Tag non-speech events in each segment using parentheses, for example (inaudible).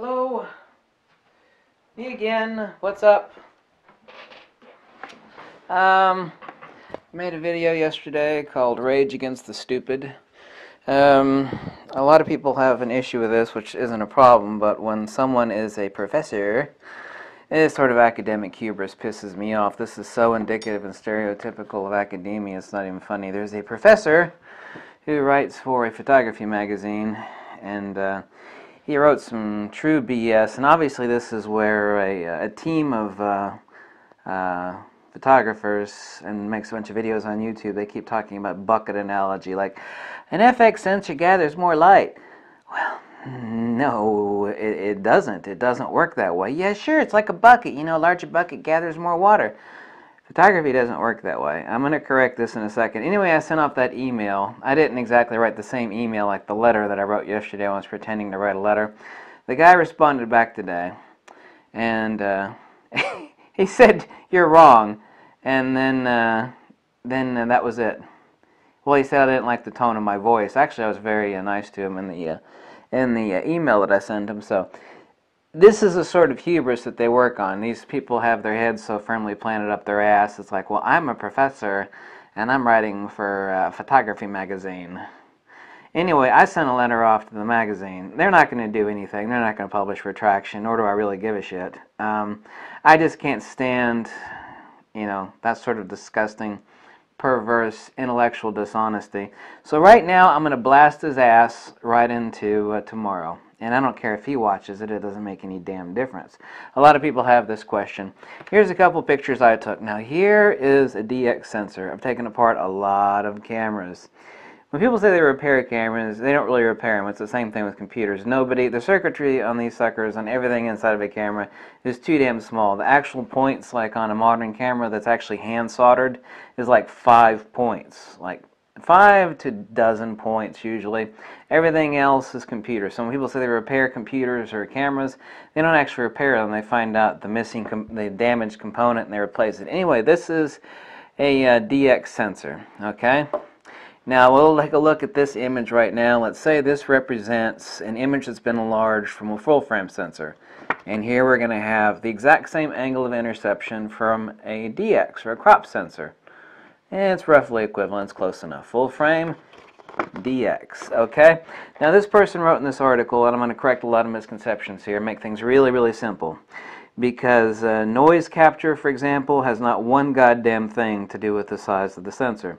Hello. Me again. What's up? Um, made a video yesterday called Rage Against the Stupid. Um, a lot of people have an issue with this, which isn't a problem, but when someone is a professor, this sort of academic hubris pisses me off. This is so indicative and stereotypical of academia, it's not even funny. There's a professor who writes for a photography magazine, and uh, he wrote some true BS, and obviously this is where a, a team of uh, uh, photographers and makes a bunch of videos on YouTube, they keep talking about bucket analogy, like an FX sensor gathers more light. Well, no, it, it doesn't. It doesn't work that way. Yeah, sure, it's like a bucket. You know, a larger bucket gathers more water. Photography doesn't work that way. I'm going to correct this in a second. Anyway, I sent off that email. I didn't exactly write the same email like the letter that I wrote yesterday. I was pretending to write a letter. The guy responded back today, and uh, (laughs) he said, You're wrong. And then, uh, then uh, that was it. Well, he said I didn't like the tone of my voice. Actually, I was very nice to him in the, uh, in the uh, email that I sent him. So this is a sort of hubris that they work on. These people have their heads so firmly planted up their ass. It's like, well, I'm a professor and I'm writing for a photography magazine. Anyway, I sent a letter off to the magazine. They're not going to do anything. They're not going to publish retraction, nor do I really give a shit. Um, I just can't stand, you know, that sort of disgusting, perverse, intellectual dishonesty. So right now, I'm going to blast his ass right into uh, tomorrow. And I don't care if he watches it, it doesn't make any damn difference. A lot of people have this question. Here's a couple pictures I took. Now, here is a DX sensor. I've taken apart a lot of cameras. When people say they repair cameras, they don't really repair them. It's the same thing with computers. Nobody, the circuitry on these suckers, on everything inside of a camera, is too damn small. The actual points, like on a modern camera that's actually hand soldered, is like five points. Like five to dozen points usually. Everything else is computer. So when people say they repair computers or cameras, they don't actually repair them. They find out the missing, the damaged component and they replace it. Anyway, this is a uh, DX sensor. Okay. Now we'll take a look at this image right now. Let's say this represents an image that's been enlarged from a full frame sensor. And here we're going to have the exact same angle of interception from a DX or a crop sensor. And it's roughly equivalent, it's close enough. Full frame, DX, okay? Now this person wrote in this article, and I'm going to correct a lot of misconceptions here, make things really, really simple. Because uh, noise capture, for example, has not one goddamn thing to do with the size of the sensor.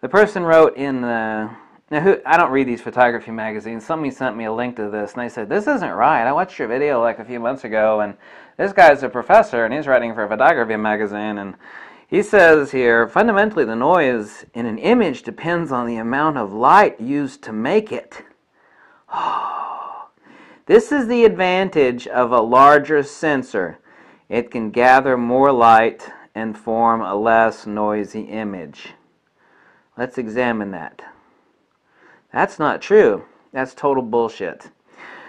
The person wrote in the... Now, who, I don't read these photography magazines. Somebody sent me a link to this, and they said, this isn't right. I watched your video like a few months ago, and this guy's a professor, and he's writing for a photography magazine, and he says here, fundamentally the noise in an image depends on the amount of light used to make it. (sighs) this is the advantage of a larger sensor. It can gather more light and form a less noisy image. Let's examine that. That's not true. That's total bullshit.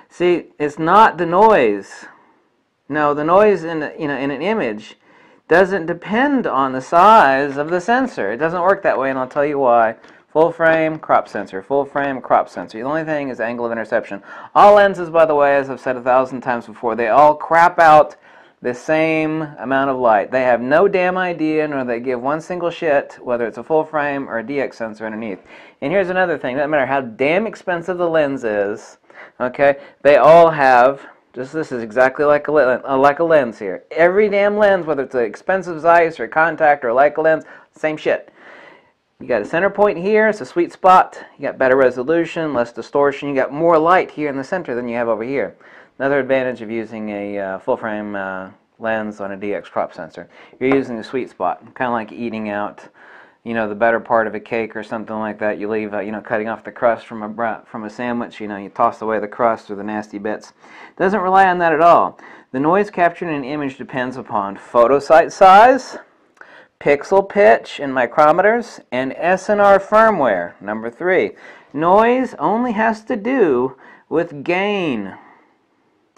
See, it's not the noise. No, the noise in, you know, in an image doesn't depend on the size of the sensor. It doesn't work that way, and I'll tell you why. Full frame, crop sensor. Full frame, crop sensor. The only thing is angle of interception. All lenses, by the way, as I've said a thousand times before, they all crap out the same amount of light. They have no damn idea, nor they give one single shit whether it's a full frame or a DX sensor underneath. And here's another thing. No matter how damn expensive the lens is, okay, they all have just this is exactly like a, uh, like a lens here. Every damn lens, whether it's an expensive Zeiss or Contax or Leica lens, same shit. You got a center point here, it's a sweet spot. You got better resolution, less distortion. You got more light here in the center than you have over here. Another advantage of using a uh, full frame uh, lens on a DX crop sensor. You're using the sweet spot, kind of like eating out you know, the better part of a cake or something like that. You leave, uh, you know, cutting off the crust from a from a sandwich. You know, you toss away the crust or the nasty bits. Doesn't rely on that at all. The noise captured in an image depends upon photosite size, pixel pitch in micrometers, and SNR firmware. Number three, noise only has to do with gain.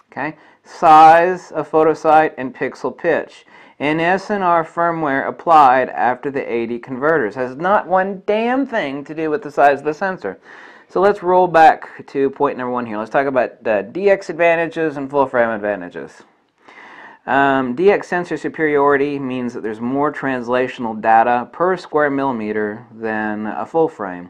Okay, size of photosite and pixel pitch. SNR firmware applied after the AD converters. Has not one damn thing to do with the size of the sensor. So let's roll back to point number one here. Let's talk about the DX advantages and full frame advantages. Um, DX sensor superiority means that there's more translational data per square millimeter than a full frame,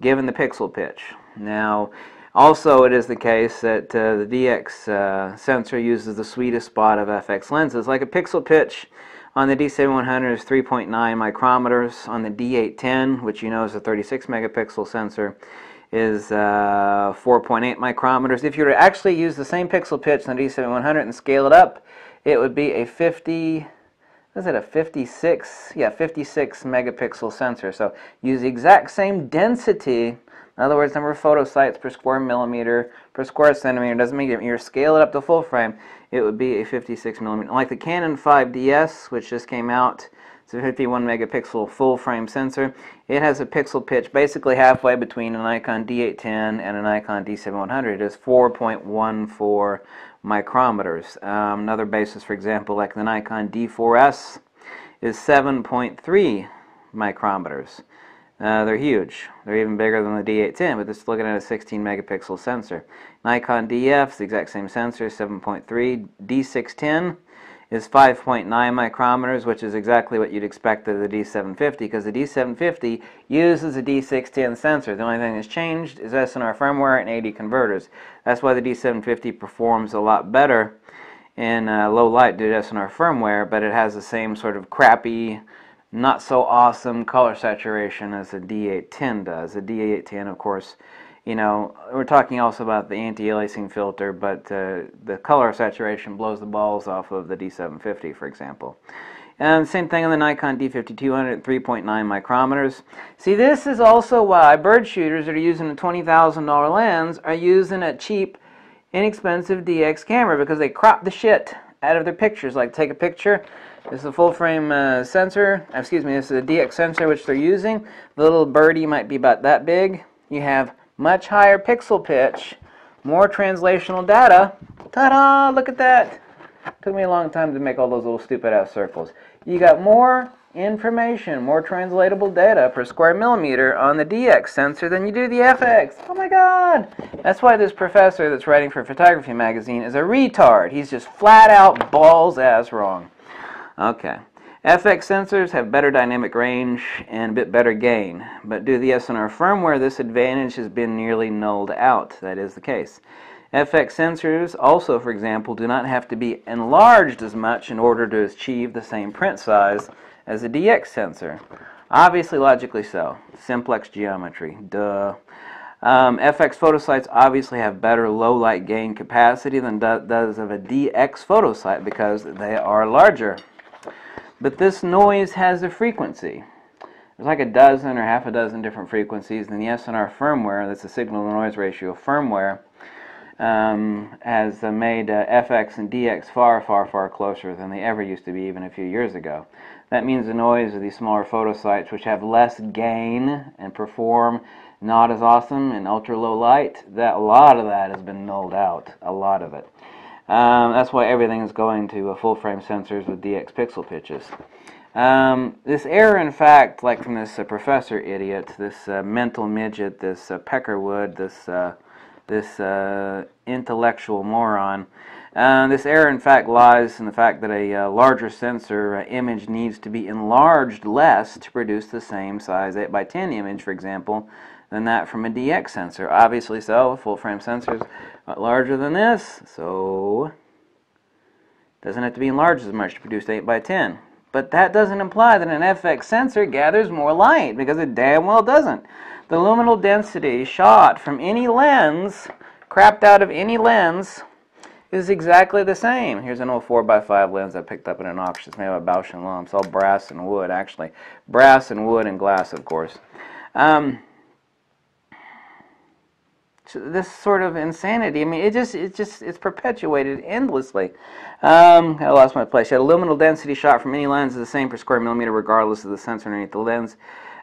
given the pixel pitch. Now, also it is the case that uh, the DX uh, sensor uses the sweetest spot of FX lenses. Like a pixel pitch on the D7100 is 3.9 micrometers. On the D810, which you know is a 36 megapixel sensor, is uh, 4.8 micrometers. If you were to actually use the same pixel pitch on the D7100 and scale it up, it would be a 50, is it a 56? Yeah, 56 megapixel sensor. So use the exact same density, in other words, number of photo sites per square millimeter, per square centimeter, doesn't make it, you scale it up to full frame, it would be a 56 millimeter. Like the Canon 5DS, which just came out, it's a 51 megapixel full frame sensor. It has a pixel pitch basically halfway between a Nikon D810 and a Nikon D7100. It is 4.14 micrometers. Um, another basis, for example, like the Nikon D4S is 7.3 micrometers. Uh, they're huge. They're even bigger than the D810, but this is looking at a 16 megapixel sensor. Nikon DF, the exact same sensor, 7.3. D610 is 5.9 micrometers, which is exactly what you'd expect of the D750, because the D750 uses a D610 sensor. The only thing that's changed is SNR firmware and AD converters. That's why the D750 performs a lot better in uh, low light due to SNR firmware, but it has the same sort of crappy, not so awesome color saturation as the D810 does. The D810, of course, you know, we're talking also about the anti-aliasing filter, but uh, the color saturation blows the balls off of the D750, for example. And same thing on the Nikon D5200 at 3.9 micrometers. See, this is also why bird shooters that are using a $20,000 lens are using a cheap, inexpensive DX camera because they crop the shit out of their pictures. Like, take a picture. This is a full frame uh, sensor. Excuse me, this is a DX sensor which they're using. The little birdie might be about that big. You have much higher pixel pitch, more translational data. Ta-da! Look at that. Took me a long time to make all those little stupid ass circles. You got more information, more translatable data per square millimeter on the DX sensor than you do the FX. Oh my god! That's why this professor that's writing for Photography Magazine is a retard. He's just flat out balls ass wrong. Okay. FX sensors have better dynamic range and a bit better gain, but due to the SNR firmware, this advantage has been nearly nulled out. That is the case. FX sensors also, for example, do not have to be enlarged as much in order to achieve the same print size as a DX sensor. Obviously, logically so. Simplex geometry. Duh. Um, FX photosites obviously have better low light gain capacity than do does of a DX photosite because they are larger. But this noise has a frequency. There's like a dozen or half a dozen different frequencies, and the SNR firmware, that's the signal to noise ratio firmware, um, has uh, made uh, FX and DX far, far, far closer than they ever used to be even a few years ago. That means the noise of these smaller photosites, which have less gain and perform not as awesome in ultra low light, that a lot of that has been nulled out. A lot of it. Um, that's why everything is going to uh, full frame sensors with DX pixel pitches. Um, this error, in fact, like from this uh, professor idiot, this uh, mental midget, this uh, Peckerwood, this uh, this uh, intellectual moron, this error, in fact, lies in the fact that a larger sensor image needs to be enlarged less to produce the same size 8 by 10 image, for example, than that from a DX sensor. Obviously so, a full frame sensors are larger than this, so it doesn't have to be enlarged as much to produce 8 by 10. But that doesn't imply that an FX sensor gathers more light, because it damn well doesn't. The luminal density shot from any lens, crapped out of any lens, is exactly the same. Here's an old 4x5 lens I picked up at an auction. It's made by Bausch & Lomb. It's all brass and wood, actually. Brass and wood and glass, of course. Um, this sort of insanity. I mean, it just it just it's perpetuated endlessly. Um, I lost my place. You had a luminal density shot from any lens is the same per square millimeter, regardless of the sensor underneath the lens.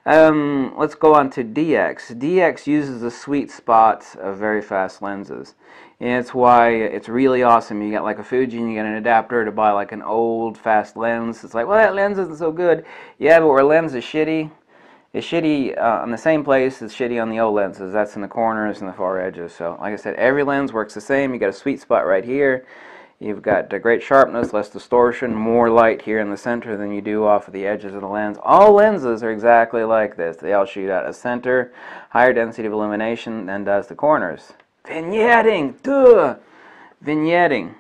Um, let's go on to DX. DX uses the sweet spot of very fast lenses. And it's why it's really awesome. You got like a Fuji and you get an adapter to buy like an old fast lens. It's like, well, that lens isn't so good. Yeah, but where lens is shitty, is shitty uh, on the same place as shitty on the old lenses. That's in the corners and the far edges. So, like I said, every lens works the same. You got a sweet spot right here. You've got a great sharpness, less distortion, more light here in the center than you do off of the edges of the lens. All lenses are exactly like this. They all shoot out a center, higher density of illumination than does the corners. Vignetting, duh! Vignetting.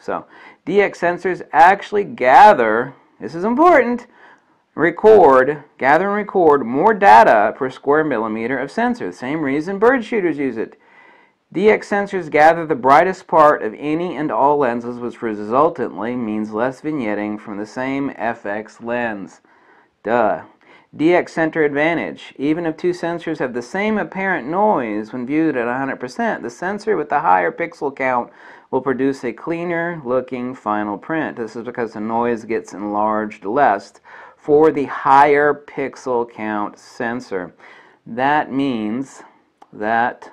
So, DX sensors actually gather, this is important, record, gather and record more data per square millimeter of sensor. Same reason bird shooters use it. DX sensors gather the brightest part of any and all lenses, which resultantly means less vignetting from the same FX lens. Duh. DX center advantage. Even if two sensors have the same apparent noise when viewed at 100%, the sensor with the higher pixel count will produce a cleaner looking final print. This is because the noise gets enlarged less for the higher pixel count sensor. That means that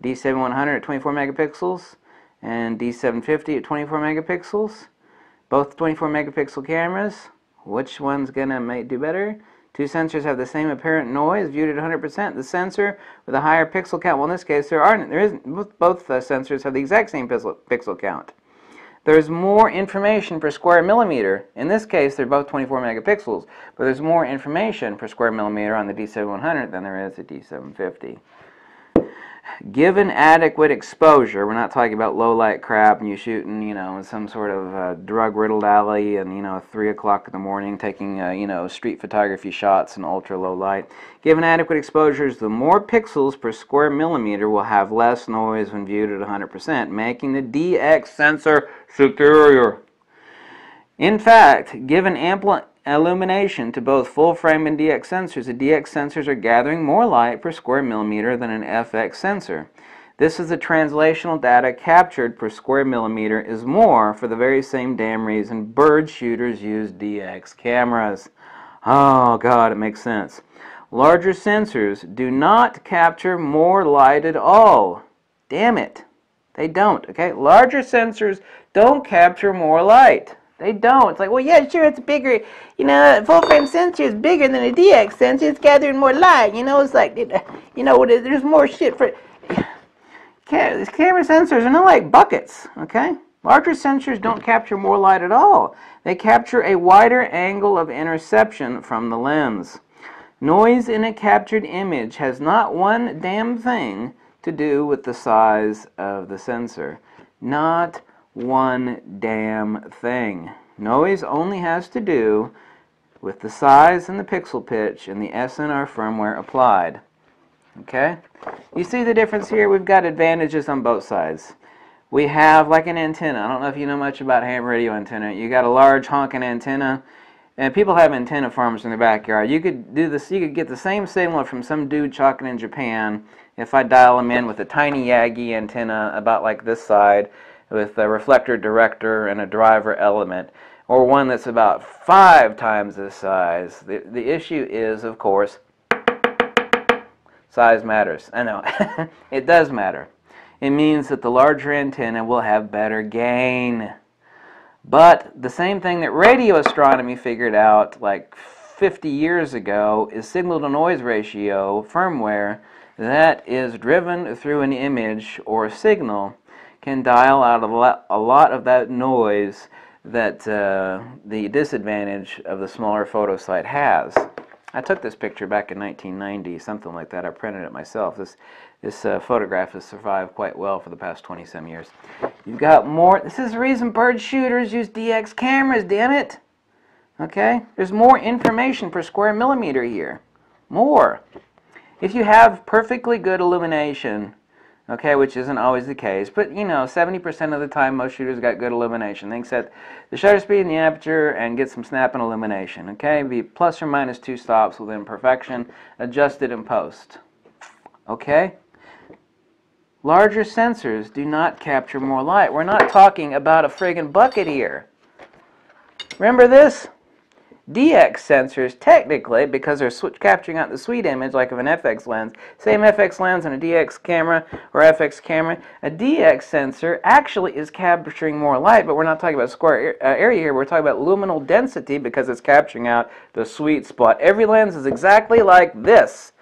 D7100 at 24 megapixels and D750 at 24 megapixels. Both 24 megapixel cameras. Which one's gonna do better? Two sensors have the same apparent noise viewed at 100%. The sensor with a higher pixel count. Well, in this case, there aren't. There isn't. Both sensors have the exact same pixel, pixel count. There's more information per square millimeter. In this case, they're both 24 megapixels, but there's more information per square millimeter on the D7100 than there is at D750 given adequate exposure, we're not talking about low light crap and you shooting, you know, in some sort of uh, drug riddled alley and, you know, 3 o'clock in the morning taking, uh, you know, street photography shots in ultra low light. Given adequate exposures, the more pixels per square millimeter will have less noise when viewed at 100%, making the DX sensor superior. In fact, given ample illumination to both full frame and DX sensors, the DX sensors are gathering more light per square millimeter than an FX sensor. This is the translational data captured per square millimeter is more for the very same damn reason bird shooters use DX cameras. Oh god, it makes sense. Larger sensors do not capture more light at all. Damn it. They don't, okay? Larger sensors don't capture more light. They don't. It's like, well, yeah, sure, it's bigger. You know, full frame sensor is bigger than a DX sensor. It's gathering more light. You know, it's like, you know, what, there's more shit for. These camera sensors are not like buckets, okay? Larger sensors don't capture more light at all. They capture a wider angle of interception from the lens. Noise in a captured image has not one damn thing to do with the size of the sensor. Not one damn thing. Noise only has to do with the size and the pixel pitch and the SNR firmware applied. Okay? You see the difference here? We've got advantages on both sides. We have like an antenna. I don't know if you know much about ham radio antenna. You got a large honking antenna, and people have antenna farms in their backyard. You could do this. You could get the same signal from some dude chalking in Japan if I dial him in with a tiny Yagi antenna about like this side with a reflector director and a driver element, or one that's about five times this size. The, the issue is, of course, size matters. I know, (laughs) it does matter. It means that the larger antenna will have better gain. But the same thing that radio astronomy figured out like 50 years ago is signal to noise ratio firmware that is driven through an image or signal can dial out a lot, a lot of that noise that uh, the disadvantage of the smaller photo site has. I took this picture back in 1990, something like that. I printed it myself. This this uh, photograph has survived quite well for the past 20 some years. You've got more. This is the reason bird shooters use DX cameras, damn it. Okay? There's more information per square millimeter here. More. If you have perfectly good illumination, okay, which isn't always the case, but you know, 70% of the time most shooters got good illumination. They set the shutter speed and the aperture and get some snap and illumination, okay? Be plus or minus two stops within perfection, adjusted in post, okay? Larger sensors do not capture more light. We're not talking about a friggin' bucket here. Remember this? DX sensors, technically, because they're capturing out the sweet image like of an FX lens, same FX lens and a DX camera or FX camera, a DX sensor actually is capturing more light, but we're not talking about square uh, area here, we're talking about luminal density because it's capturing out the sweet spot. Every lens is exactly like this.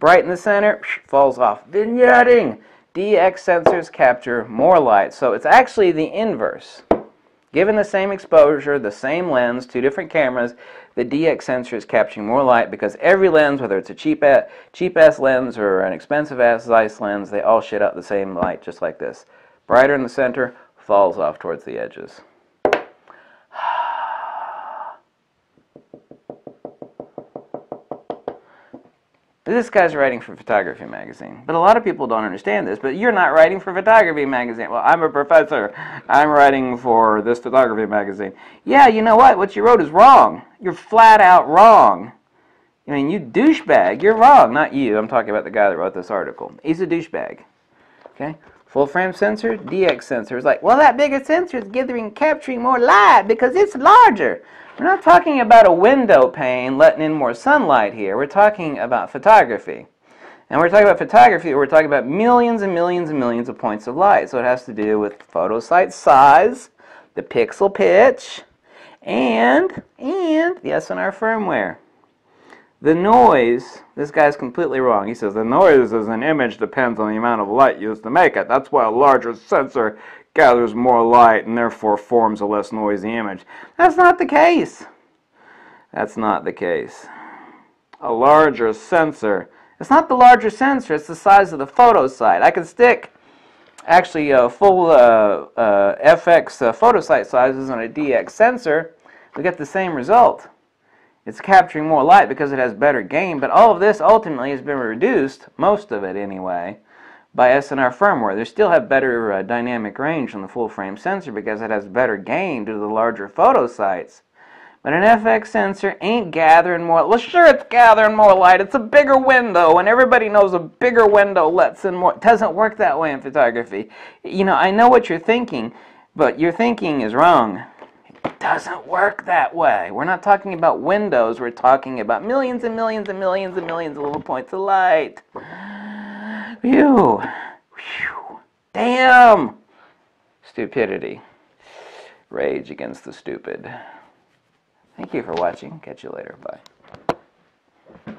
Bright in the center, falls off. Vignetting! DX sensors capture more light, so it's actually the inverse. Given the same exposure, the same lens, two different cameras, the DX sensor is capturing more light because every lens, whether it's a cheap cheap ass lens or an expensive ass Zeiss lens, they all shit out the same light just like this. Brighter in the center, falls off towards the edges. This guy's writing for Photography Magazine. But a lot of people don't understand this. But you're not writing for Photography Magazine. Well, I'm a professor. I'm writing for this Photography Magazine. Yeah, you know what? What you wrote is wrong. You're flat out wrong. I mean, you douchebag. You're wrong. Not you. I'm talking about the guy that wrote this article. He's a douchebag. Okay? Full frame sensor, DX sensor. It's like, well, that bigger sensor is giving, capturing more light because it's larger. We're not talking about a window pane letting in more sunlight here. We're talking about photography. And we're talking about photography, we're talking about millions and millions and millions of points of light. So it has to do with photo site size, the pixel pitch, and, and the SNR firmware. The noise, this guy's completely wrong. He says the noise as an image depends on the amount of light used to make it. That's why a larger sensor gathers more light and therefore forms a less noisy image. That's not the case. That's not the case. A larger sensor. It's not the larger sensor, it's the size of the photo site. I can stick actually a full uh, uh, FX uh, photo site sizes on a DX sensor. We get the same result. It's capturing more light because it has better gain, but all of this ultimately has been reduced, most of it anyway, by SNR firmware. They still have better uh, dynamic range on the full frame sensor because it has better gain due to the larger photo sites. But an FX sensor ain't gathering more. Well, sure, it's gathering more light. It's a bigger window, and everybody knows a bigger window lets in more. It doesn't work that way in photography. You know, I know what you're thinking, but your thinking is wrong. It doesn't work that way. We're not talking about windows. We're talking about millions and millions and millions and millions of little points of light. Phew. Phew. Damn. Stupidity. Rage against the stupid. Thank you for watching. Catch you later. Bye.